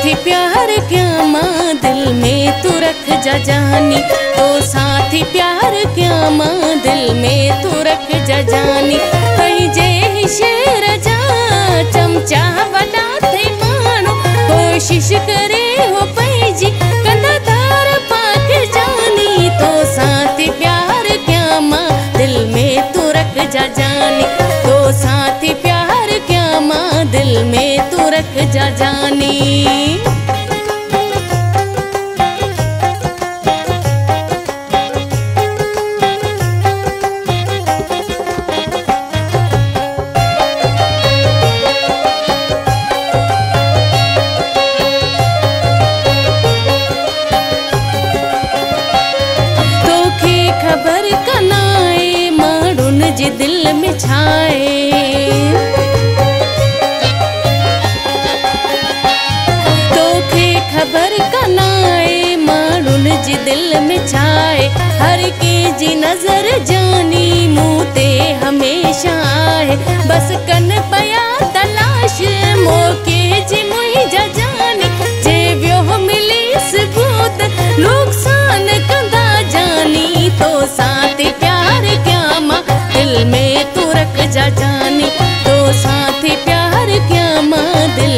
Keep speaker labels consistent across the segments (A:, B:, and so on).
A: साथी प्यार क्या माँ दिल में तू रख जा जानी? तो साथी प्यार क्या माँ दिल में तू रख जा जानी? कहीं जे शेर जा, चमचा वॾा थे माण्हू कोशिश करे हो पंहिंजी कंदा तार पाक जानी। तो साथी प्यार क्या माँ दिल में तू रख जा जानी? तो साथी प्यार क्या माँ दिल में तू रख जा जानी? दिल में छाए। तोखे ख़बर कनाए माण्हुनि जी दिल में छाए। हर कंहिंजी नज़र जानी मूं ते हमेशह बसि कन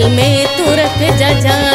A: माँ दिल में तू रख जा जानी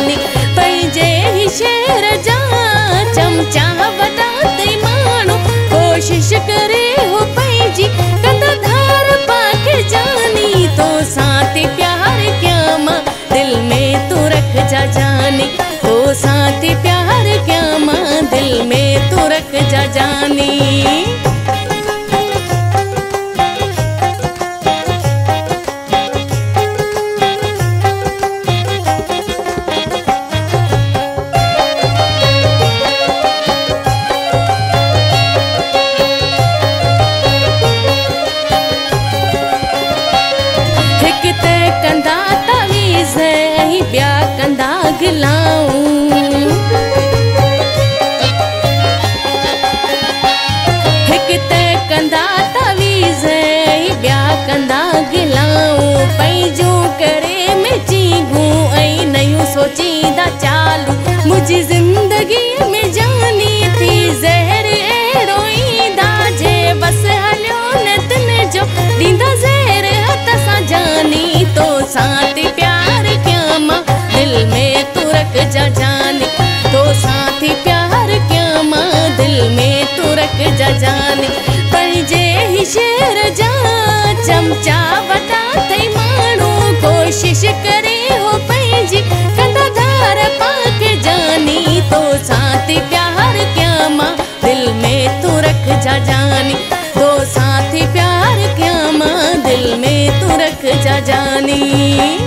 A: जा जानी तो साथ प्यार क्या माँ दिल में तू रख जा जानी। पंहिंजे ही शेर जा, चमचा वॾा अथई माण्हू कोशिश करे हो पंहिंजी कंदा धार पाक जानी। तो साथ प्यार क्या माँ दिल में तू रख जा जानी। तो साथ प्यार क्या माँ दिल में तू रख जा जानी।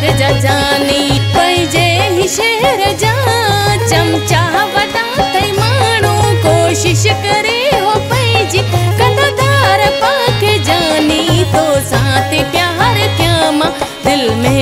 A: तक पैजे ही शहर जा। चमचा वदा तई माणू कोशिश करे हो पैजी कंधदार पाख जानी तो साथ प्यार क्या माँ दिल में